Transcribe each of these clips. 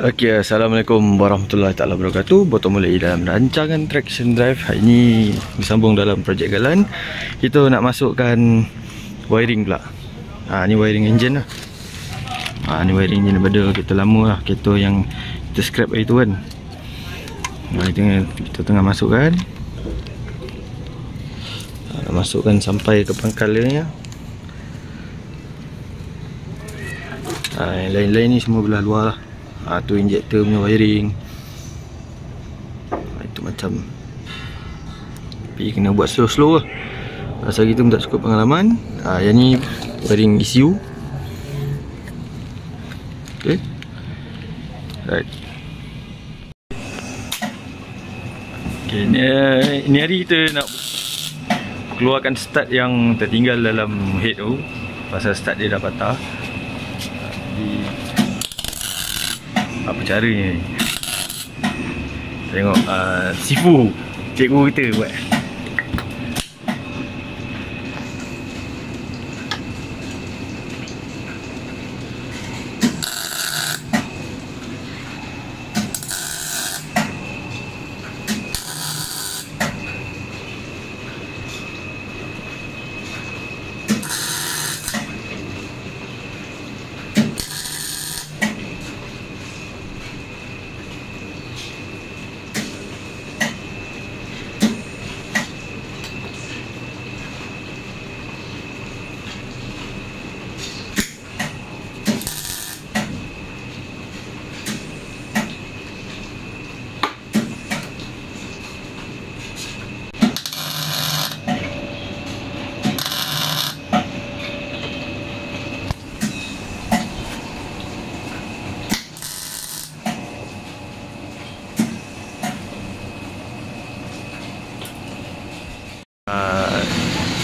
Okey, Assalamualaikum warahmatullahi taala wabarakatuh. Bertemu lagi dalam rancangan traction drive. Hari ini disambung dalam projek galan. Kita nak masukkan wiring pula. Ha ni wiring engine lah. Ha ni wiring engine daripada kereta lama lah, kereta yang kita scrap hari tu kan. Ha kita, kita tengah masukkan. Ha, masukkan sampai ke pangkal dia. Ha, yang lain-lain ni semua belah luar lah ha, tu injector punya wiring. Ha, itu macam tapi kena buat slow-slow lah. Pasal kita pun tak cukup pengalaman. Ha, yang ni wiring ECU ok right. Ok ni, ni hari kita nak keluarkan start yang tertinggal dalam head tu pasal start dia dah patah. Jadi apa caranya? Ni tengok uh, sifu cikgu kita buat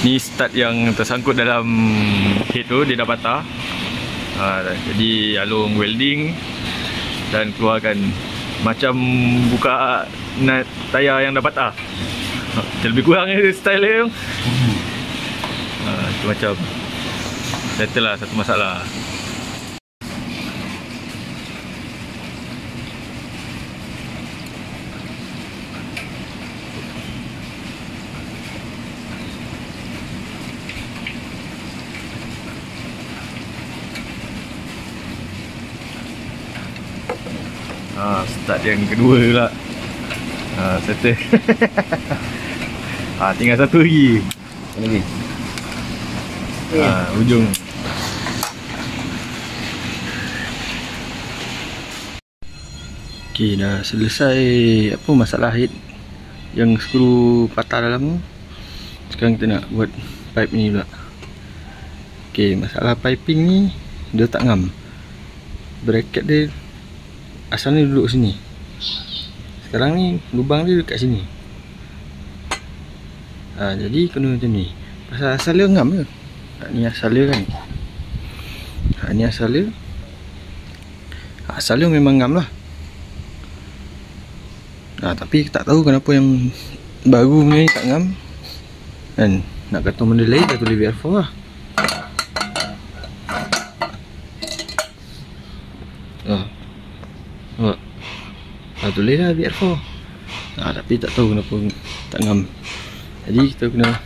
ni start yang tersangkut dalam head tu dia dah patah. Ha, jadi alung welding dan keluarkan macam buka nut tayar yang dah patah. Ha, lebih kurang style dia ha, macam settle lah satu masalah ha, Start yang kedua pula. Ha, Settle. Ha, Tinggal satu lagi. Mana lagi? Ha, ujung Ok dah selesai Apa masalah head Yang skru patah dalam tu? Sekarang kita nak buat Pipe ni pula. Ok masalah piping ni Dia tak ngam. Bracket dia asalnya duduk sini. Sekarang ni lubang dia dekat sini. Ha, jadi kena macam ni. Pasal asal dia ngam ke? Ha, ni asal dia kan? Ha, ni asal dia. Ha, asal dia memang ngam lah. Ha, tapi tak tahu kenapa yang baru ni tak ngam. Kan? Nak kata benda lain dah tulis VR4 lah Tulis lah VR4 ha, Tapi tak tahu kenapa tak ngam. Jadi kita kena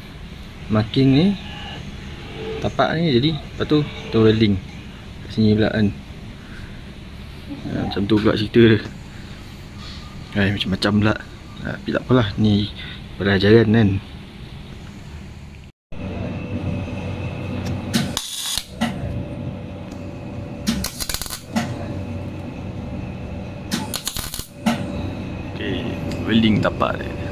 Marking ni Tapak ni jadi Lepas tu kita welding Kat sini pula kan. Ha, Macam tu pula cerita dia. Macam-macam pula. Ha, Tapi tak apalah Ni pelajaran kan welding tapak dia